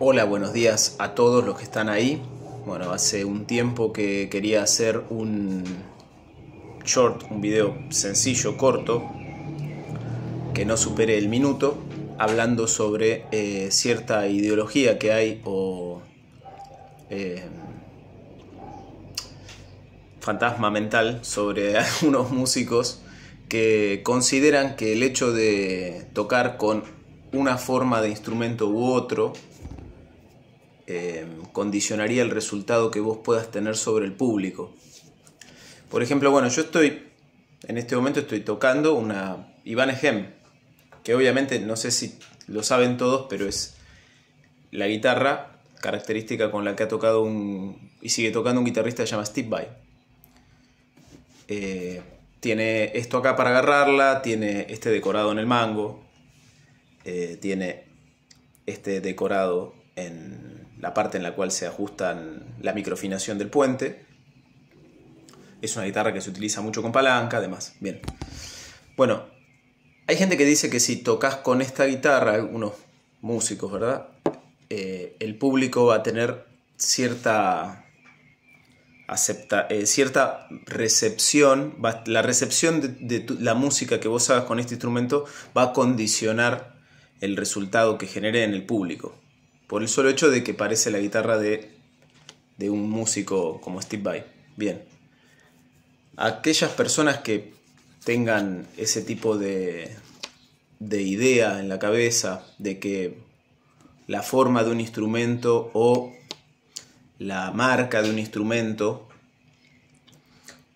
Hola, buenos días a todos los que están ahí. Bueno, hace un tiempo que quería hacer un short, un video sencillo, corto, que no supere el minuto, hablando sobre eh, cierta ideología que hay o eh, fantasma mental sobre algunos músicos que consideran que el hecho de tocar con una forma de instrumento u otro eh, condicionaría el resultado que vos puedas tener sobre el público. Por ejemplo, bueno, yo estoy, en este momento estoy tocando una Ibanez Gem, que obviamente no sé si lo saben todos, pero es la guitarra característica con la que ha tocado un, y sigue tocando un guitarrista que se llama Steve Vai. Eh, tiene esto acá para agarrarla, tiene este decorado en el mango, eh, tiene este decorado en la parte en la cual se ajustan la microfinación del puente. Es una guitarra que se utiliza mucho con palanca, además. Bien. Bueno, hay gente que dice que si tocas con esta guitarra, algunos músicos, ¿verdad? Eh, el público va a tener cierta acepta, eh, cierta recepción, la recepción de, la música que vos hagas con este instrumento va a condicionar el resultado que genere en el público por el solo hecho de que parece la guitarra de, un músico como Steve Vai. Bien. Aquellas personas que tengan ese tipo de, de idea en la cabeza de que la forma de un instrumento o la marca de un instrumento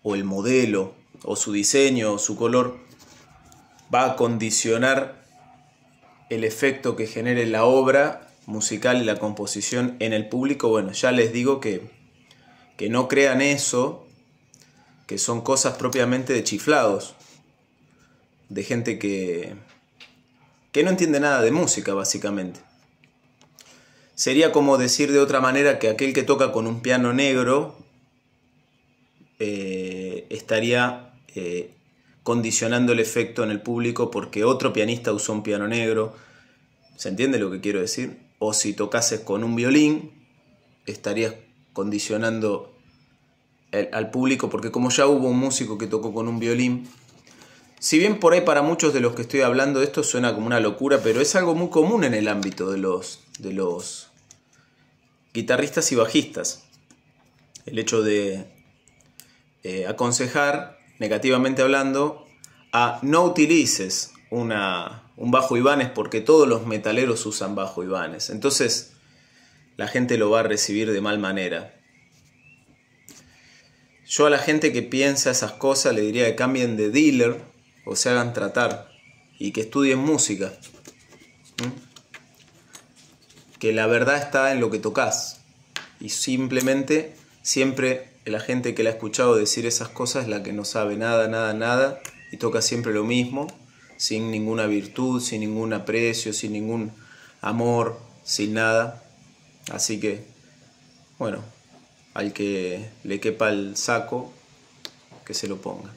o el modelo o su diseño o su color va a condicionar el efecto que genere la obra musical y la composición en el público, bueno, ya les digo que, que no crean eso, que son cosas propiamente de chiflados, de gente que, que no entiende nada de música, básicamente. Sería como decir de otra manera que aquel que toca con un piano negro eh, estaría eh, condicionando el efecto en el público porque otro pianista usó un piano negro. ¿Se entiende lo que quiero decir? O si tocases con un violín, estarías condicionando al público, porque como ya hubo un músico que tocó con un violín, si bien por ahí para muchos de los que estoy hablando esto suena como una locura, pero es algo muy común en el ámbito de los, de los guitarristas y bajistas. El hecho de eh, aconsejar, negativamente hablando, a no utilices una, un bajo Ibanez porque todos los metaleros usan bajo Ibanez. Entonces la gente lo va a recibir de mal manera. Yo a la gente que piensa esas cosas le diría que cambien de dealer o se hagan tratar y que estudien música. Que la verdad está en lo que tocas. Y simplemente siempre la gente que le ha escuchado decir esas cosas es la que no sabe nada, nada, nada y toca siempre lo mismo sin ninguna virtud, sin ningún aprecio, sin ningún amor, sin nada. Así que, bueno, al que le quepa el saco, que se lo ponga.